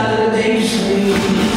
Saturday sleep.